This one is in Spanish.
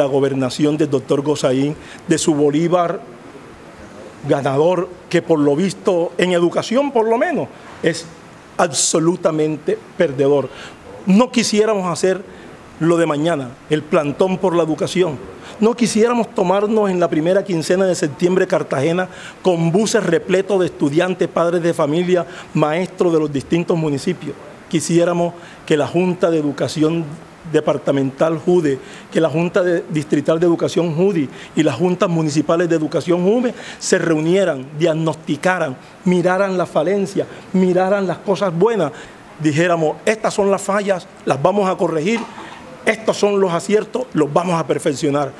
la gobernación del doctor Gozaín, de su Bolívar ganador, que por lo visto, en educación por lo menos, es absolutamente perdedor. No quisiéramos hacer lo de mañana, el plantón por la educación. No quisiéramos tomarnos en la primera quincena de septiembre Cartagena con buses repletos de estudiantes, padres de familia, maestros de los distintos municipios. Quisiéramos que la Junta de Educación departamental JUDE, que la Junta Distrital de Educación JUDI y las juntas municipales de educación JUME se reunieran, diagnosticaran, miraran las falencias, miraran las cosas buenas, dijéramos, estas son las fallas, las vamos a corregir, estos son los aciertos, los vamos a perfeccionar.